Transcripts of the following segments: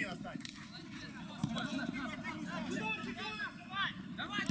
один остань. Давай, давай!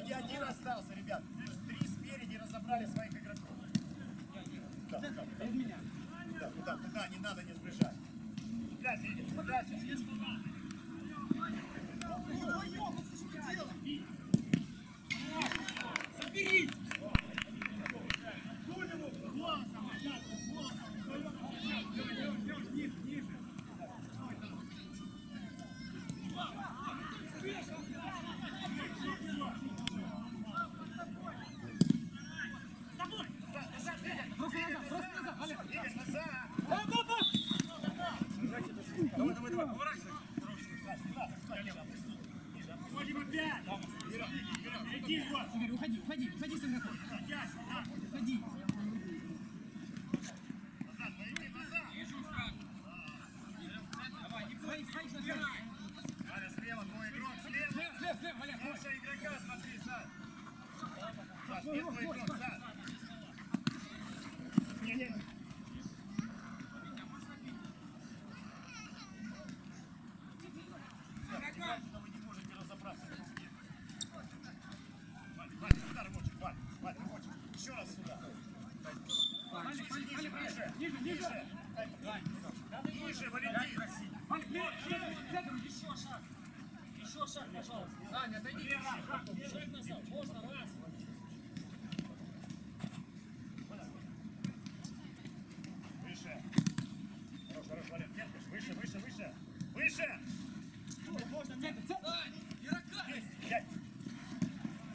сзади, один остался, ребят. Три спереди разобрали своих игроков. Да, да, да. Да, ну туда, не надо не сближать. Да, видишь, да, сейчас. Ой, ой, ой, что делать?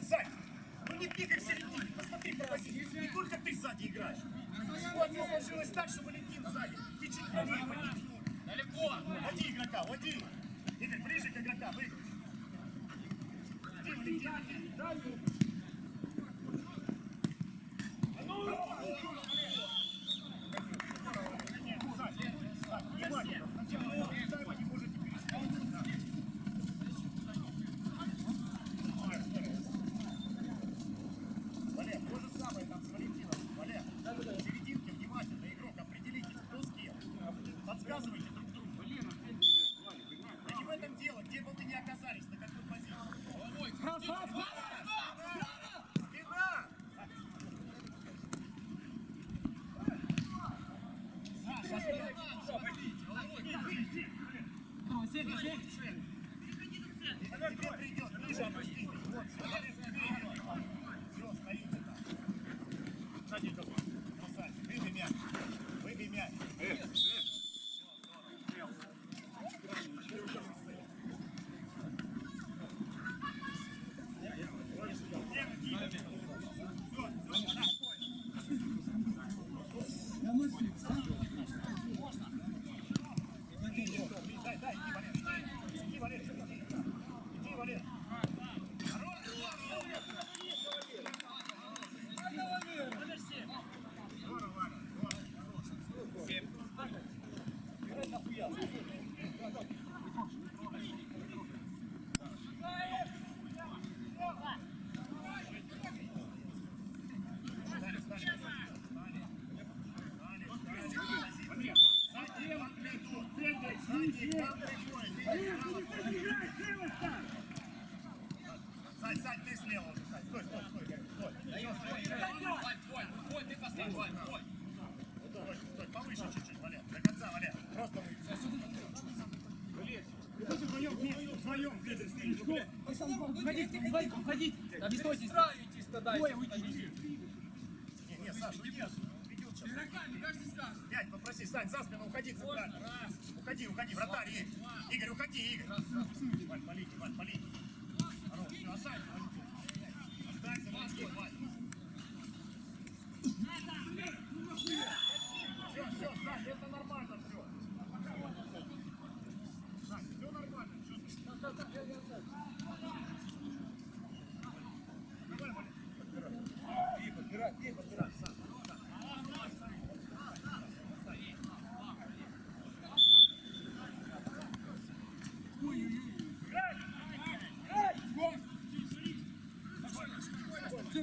Сань, ну не пикай все Валентин, посмотри, провози. Не только ты сзади играешь. Ситуация сложилась так, что Валентин сзади. Ты чуть правее поди. Далеко. Води игрока, води. Игорь, ближе к игрока, выиграй. Иди, Валентин, иди. five, five. Уходите, уходите, уходите. Не стойте. Устраивайтесь тогда. Ой, уйдите. Не, не, Саша, уйди отсюда. Игроками, каждый скажет. Пять, попроси, Сань, за спину уходи, центральный. Раз. Уходи, уходи, вратарь есть. Игорь, уходи, Игорь. Раз, раз. Валь, полите, Валь, полите. Хорош, все, останься. Останься, Валь, Валь.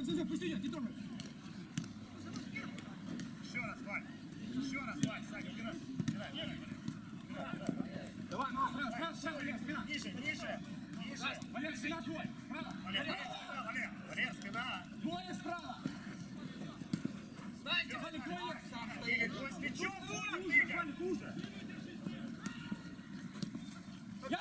Все, все, пусти, не трогай. Еще раз, Валь. Еще раз, Валь, Саня, убирай. Убирай, убирай, убирай. Давай, ну, справа, справа, справа, Валер, спина. Ниже, ниже, ниже. Валер, спина твой, справа. Валер, Валер, спина, Валер. Валер, спина. Двое справа. Знаете, Валер, двое. Игорь, твой с плечом. Хуже, Игорь. Валер, хуже. Я?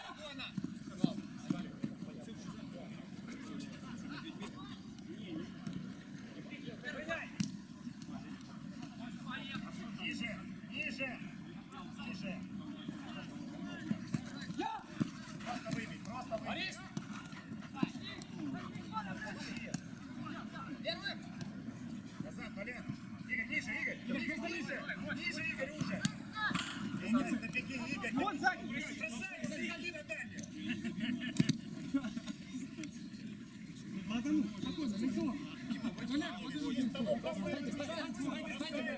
Ниже, ниже, ниже. Я? Просто выбей, просто выбей. Борис. Назад, Валер. Игорь, ниже, Игорь. Игорь, ниже. Ниже, Игорь, уже. Игорь, добеги, Игорь. Вот сзади. Красавец, заходи на дальнюю. Ладану, спокойно, лицо. Валер, вот это вот. Встаньте, встаньте, встаньте, встаньте.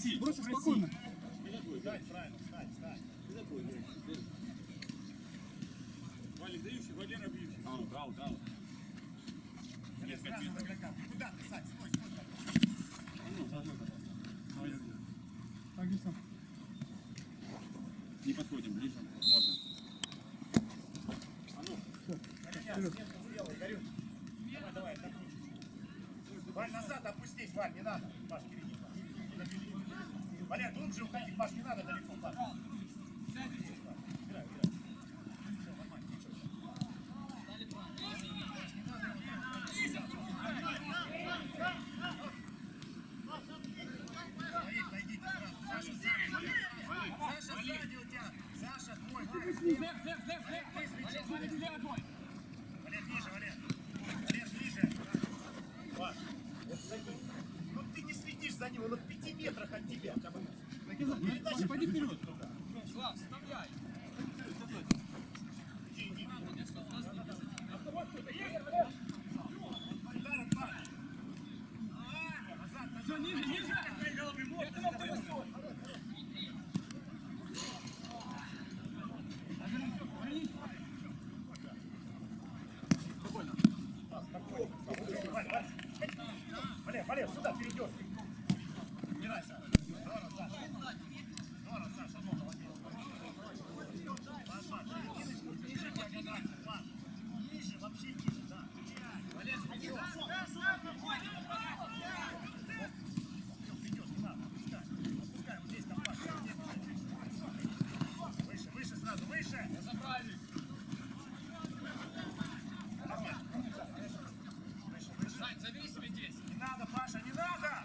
Просто спокойно. Встань, правильно, встань, встань. Валик дающий, Валера бьющий. А, дал, дал. Валер, сразу в игрока. Куда ты, Сань? Стой, стой. Так, сам? Не подходим, ближе. Можно. Стенку сделай, горю. Давай, давай. Валь, назад опустись, Валь, не надо. Паш, Валер, глубже уходи, Паш, не надо далеко, сразу. Саша, сзади. У тебя. Саша, твой. Вверх, вверх, вверх, вверх. Валер, Валер, слева твой. Валер, ниже, Валер. Валер, ниже. Паш, вот сзади. Ну ты не следишь за ним, он в пяти метрах от тебя. Паша, пойди вперед. Иди, иди. Ударом, Паш. Назад, назад. Все, ниже, ниже. Валер, Валер. Валер, Валер, сюда, перейдешь. Убирай, Саша. Здорово, Саша. Здорово, Саша, ну, молодец. Паш, Паш, серединочку, ниже диагональ, Паш. Ниже, вообще ниже, да. Валер, всё. Всё, придёт, не надо, отпускай. Отпускай, вот здесь там Паш, здесь, здесь. Выше, выше сразу, выше. Нормально. Выше, выше. Сань, забери себе 10. Не надо, Паша, не надо!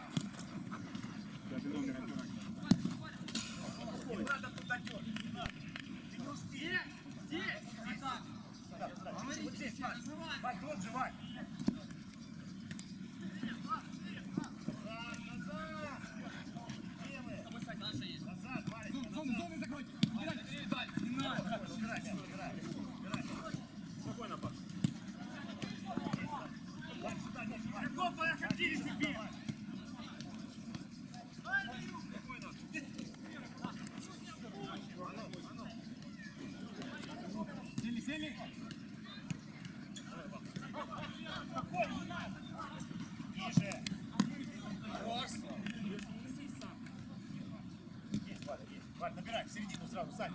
Не надо туда дёргать, не надо. Ты не успеешь. Здесь. Сюда, сюда. Вот здесь, Вань. Вань, глубже, Вань. Назад, назад. Где вы? Назад, Валенька, Зону, назад. зону закройте. Убирай, Не надо. Убирай, мяч, убирай, убирай. Спокойно, Паш. Вань, сюда, ниже, Вань. Какого ходили себе? Сели, сели. Ниже. Есть, Валь, набирай в середину сразу. Сань,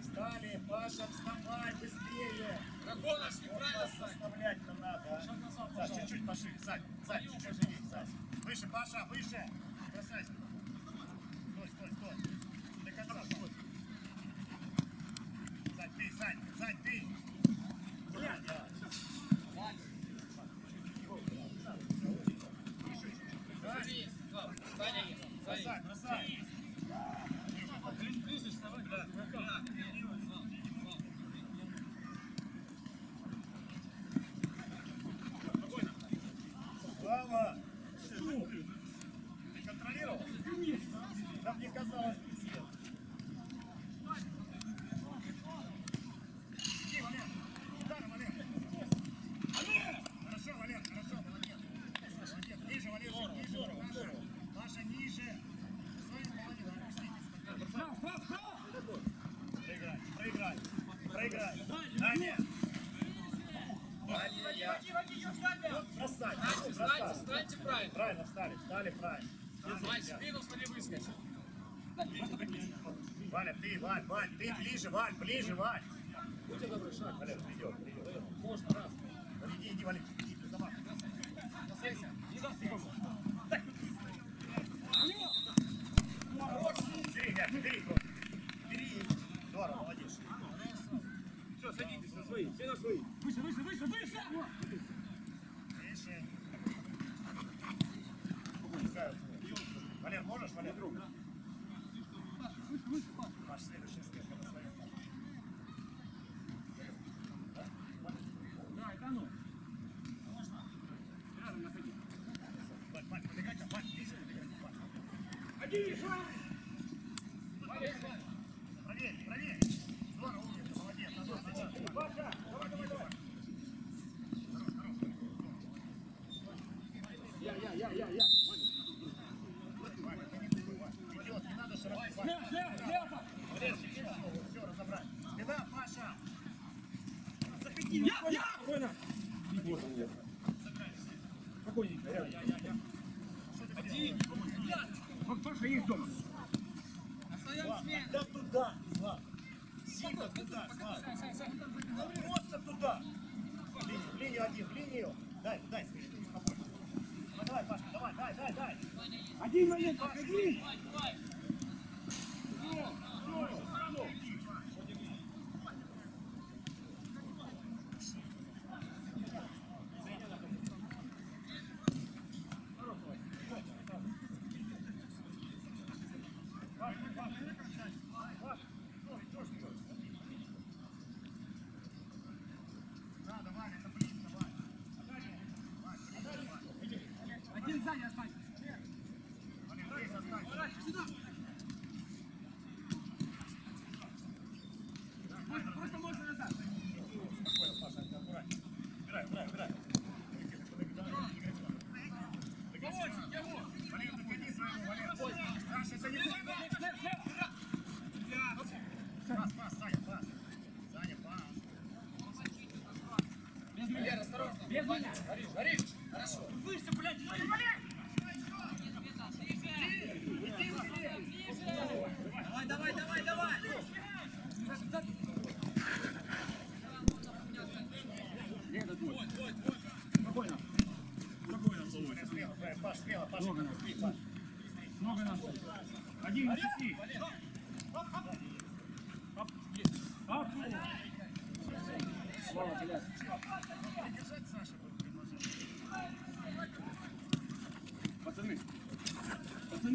встали. Паша, вставай быстрее. Дракона ж неправильно, Сань. Вставлять-то надо. Шаг назад, Саш, чуть-чуть пошире. Сань, Сань, чуть-чуть, Сань. Выше, Паша, выше. Бросайся. Валя, ты, Валь, Валь, ты ближе, Валь, ближе, Валь. Будьте добры, шаг. Валя, придет, придет. Можно, раз. Иди, иди, Валя, иди, ты сама. Достайся. Не даст его. Бери, ребят, бери. Бери. Здорово, молодец. Все, садитесь на свои, все на свои. Выше, выше, выше, выше. Выше. Валер, можешь, Валер? Друг. strasznie, już jest Да туда, Злата. Сильно туда, Злата. Просто туда. В линию, в линию один, в линию. Дай, дай, смеши, пусть побольше. Давай, Пашка, давай, дай, дай, дай. Один момент, один. Давай, давай.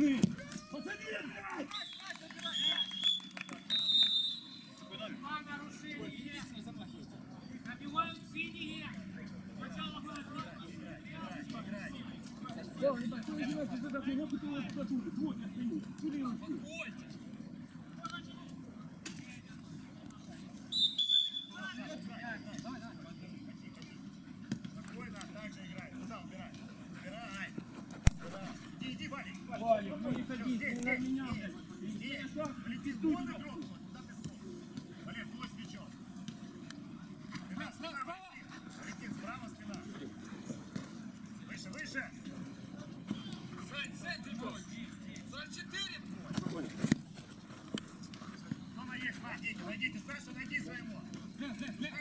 Пацаны! Пацаны, разбирай! Набивают синие! Сначала Ребята, что вы делаете за такую? Я пыталась в натуре. Вот, я стою. Куда я успею? Саша, найди своего. Лев, лев, лев,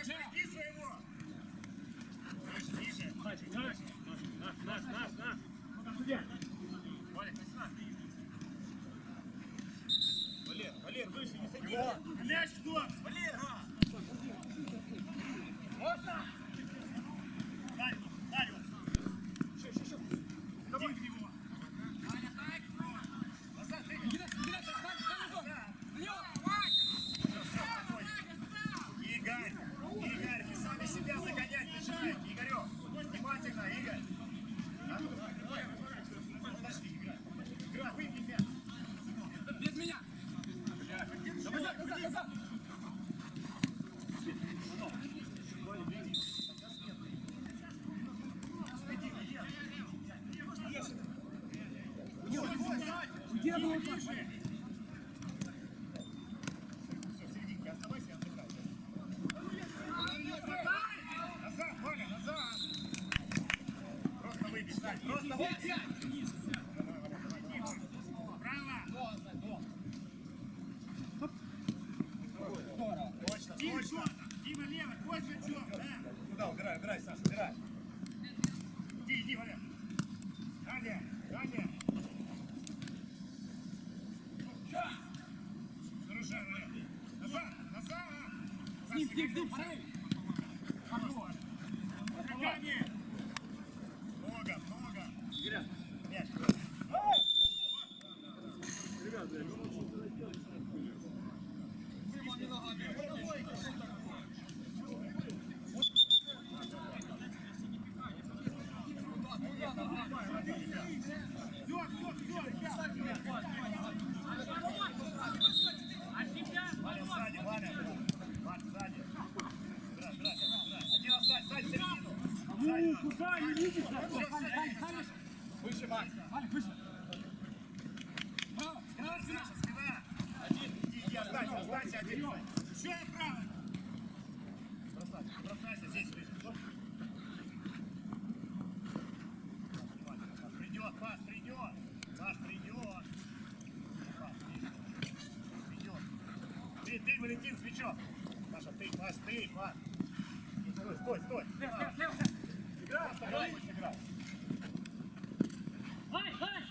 Give them Ты, Валентин, свечо. Саша, ты, Паш, ты, Паш. Стой, стой, стой. Играй, оставайся, играй. Ай, ай,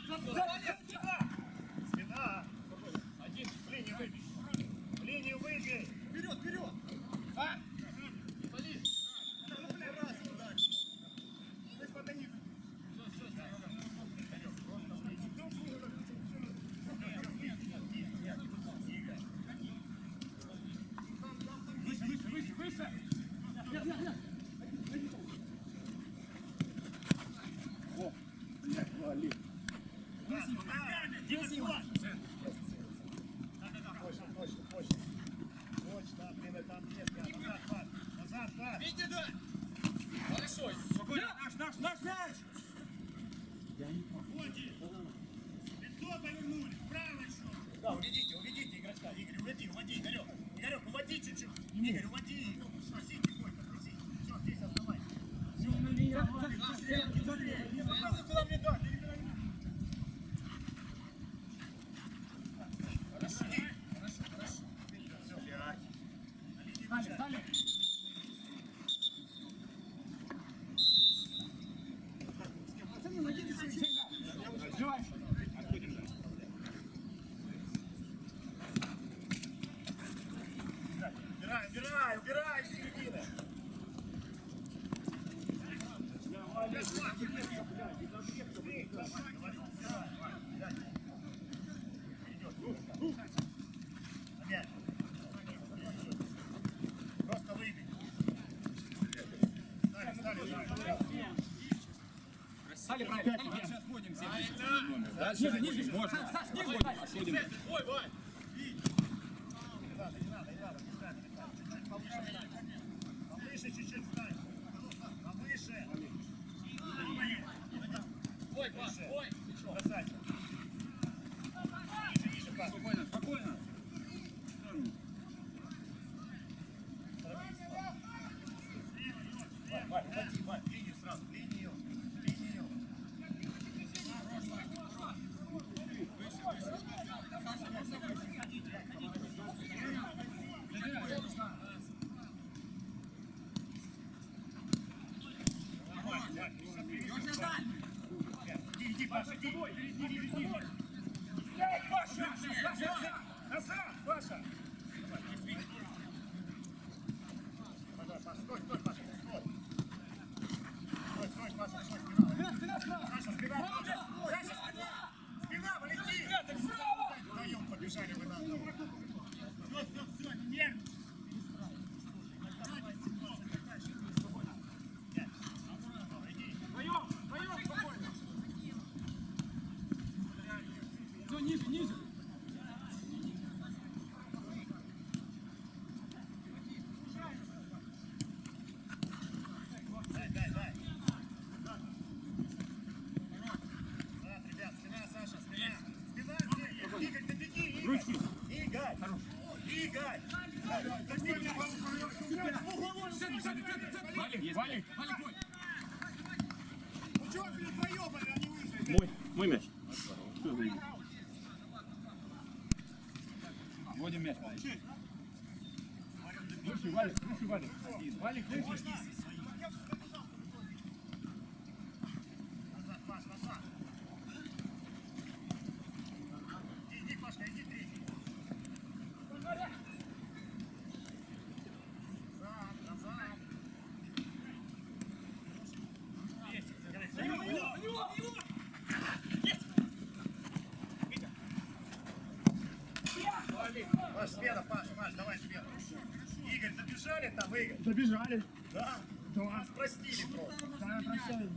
Витя, да! Большой! Спокойно! Наш, наш, наш, наш! Я не помню. Лицо повернули, вправо еще! Да, уведите, уведите игрока, Игорь, уводи, уводи, Игорек! Игорек, уводи чуть-чуть! Игорь, уводи! Спасите! Сали, правильно. Сейчас будем. Дальше ниже, ниже. Можно. Саш, ниже. Твой, Вань. смена, Паша, Паш, давай смена. Игорь, добежали там, Игорь? Добежали. Да? Да. Нас простили просто. Да, прощали.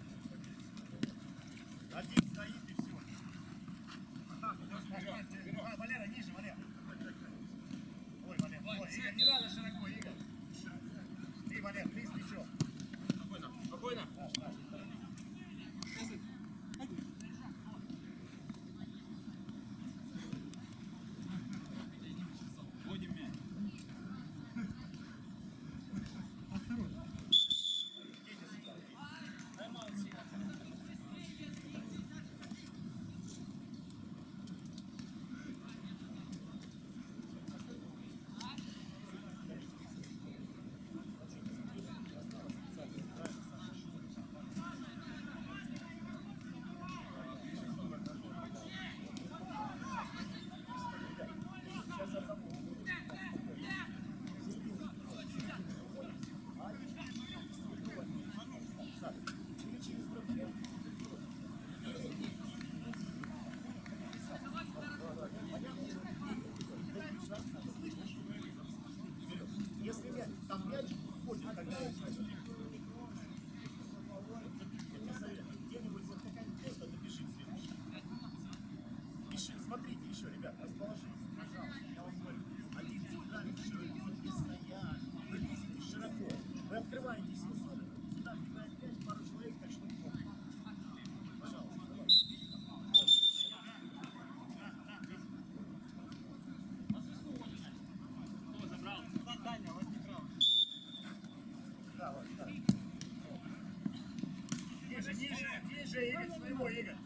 Держи, Игорь, своего, Игорь.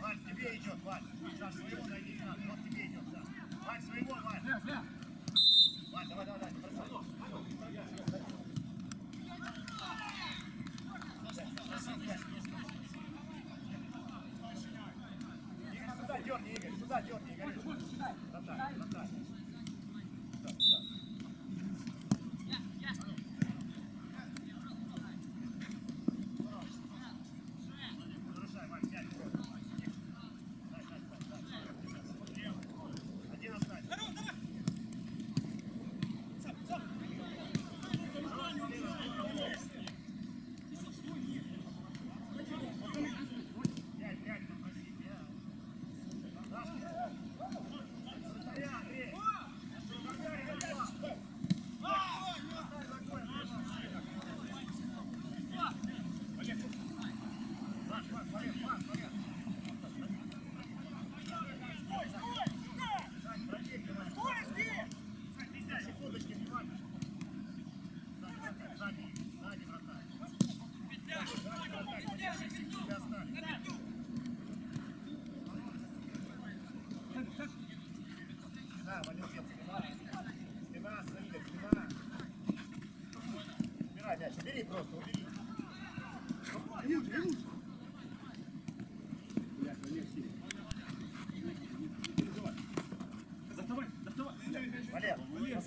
Валь, тебе идет, Валь. Сейчас своего найди, вот тебе идет, да. Валь, своего, Валь.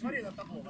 ます。